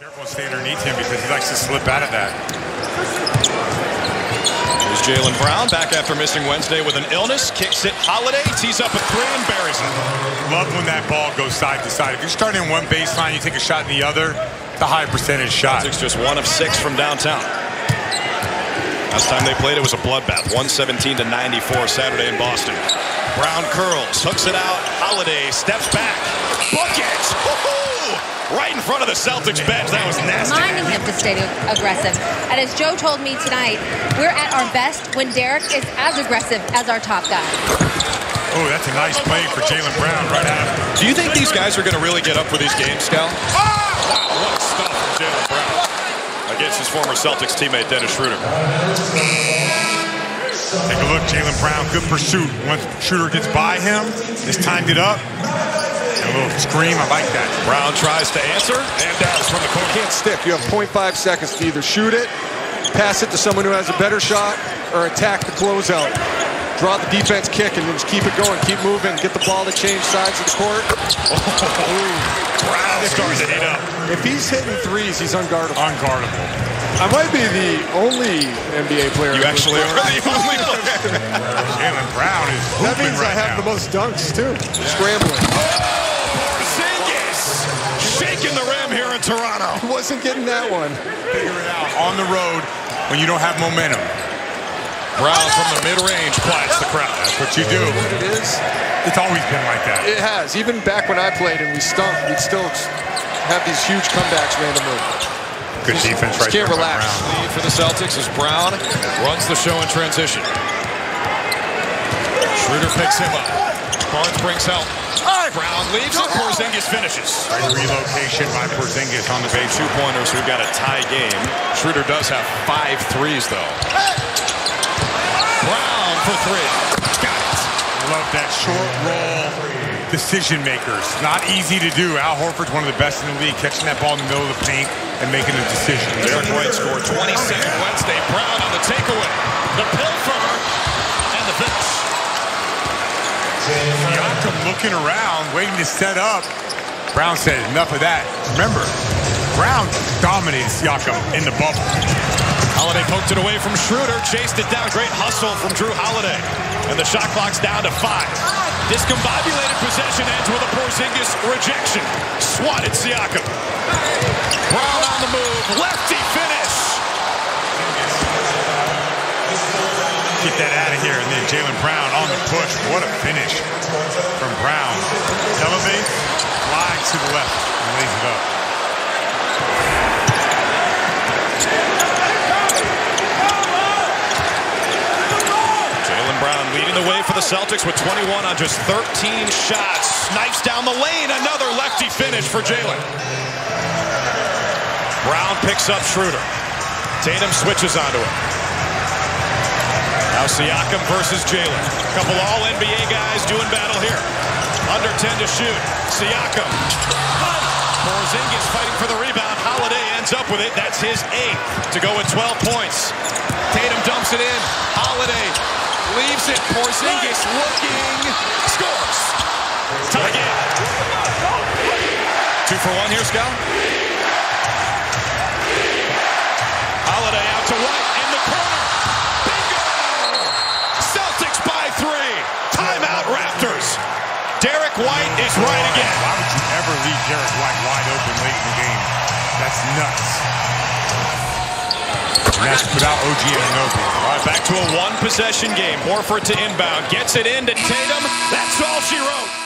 Careful and stay underneath him because he likes to slip out of that. Here's Jaylen Brown back after missing Wednesday with an illness. Kicks it. Holiday tees up a three and buries it. Love when that ball goes side to side. If you're starting in one baseline, you take a shot in the other, it's a high percentage shot. Celtics just one of six from downtown. Last time they played, it was a bloodbath. 117 to 94 Saturday in Boston. Brown curls, hooks it out. Holiday steps back. Buckets! Right in front of the Celtics bench. That was nasty. Reminding him to stay aggressive. And as Joe told me tonight, we're at our best when Derek is as aggressive as our top guy. Oh, that's a nice play for Jaylen Brown right out of Do you think these guys are going to really get up for these games, Scal? Ah! Wow, what a stuff from Jaylen Brown against his former Celtics teammate, Dennis Schroeder. Take a look, Jaylen Brown, good pursuit. Once shooter gets by him, just timed it up. A little scream, I like that. Brown tries to answer and does from the corner. Can't stick. You have 0.5 seconds to either shoot it, pass it to someone who has a better shot, or attack the closeout. Draw the defense kick and then just keep it going. Keep moving. Get the ball to change sides of the court. Brown starts to heat up. If he's hitting threes, he's unguardable. Unguardable. I might be the only NBA player. You actually are the only player. Jaylen Brown is That means right I have now. the most dunks too. Scrambling. Oh, Porzingis shaking the rim here in Toronto. Wasn't getting that one. Figure it out on the road when you don't have momentum. Brown from the mid-range quiets the crowd. That's what you do. What it is? It's always been like that. It has. Even back when I played and we stunk, we'd still have these huge comebacks randomly. Good defense right Just can't there by relax. Brown. Lead for the Celtics as Brown runs the show in transition. Schroeder picks him up. Barnes brings help. Brown leaves it. Porzingis finishes. Great relocation by Porzingis on the base. Two pointers. We've got a tie game. Schroeder does have five threes though. For three. Got it. Love that short roll decision makers. Not easy to do. Al Horford's one of the best in the league, catching that ball in the middle of the paint and making a decision. Derek White scored 22nd Wednesday. Brown on the takeaway. The pilfer and the finish. Siakam looking around, waiting to set up. Brown said, enough of that. Remember, Brown dominated Siakam in the bubble. Holiday poked it away from Schroeder, chased it down. Great hustle from Jrue Holiday. And the shot clock's down to five. Discombobulated possession ends with a Porzingis rejection. Swatted Siakam. Brown on the move. Lefty finish. Get that out of here. And then Jaylen Brown on the push. What a finish from Brown. Elevate, flies to the left, and lays it up. Jaylen Brown leading the way for the Celtics with 21 on just 13 shots. Snipes down the lane. Another lefty finish for Jaylen. Brown picks up Schroeder. Tatum switches onto him. Now Siakam versus Jaylen. Couple all-NBA guys doing battle here. Under 10 to shoot. Siakam. Porzingis fighting for the rebound. Holiday ends up with it. That's his eighth to go with 12 points. Tatum dumps it in. Leaves it. Porzingis looking. Scores. Tie game. Two for one here, Scal. Holiday out to White in the corner. Bingo! Celtics by three. Timeout Raptors. Derek White is right again. Why would you ever leave Derek White wide open late in the game? That's nuts. And that's without OG Anunoby. All right, back to a one possession game. Horford to inbound. Gets it in to Tatum. That's all she wrote.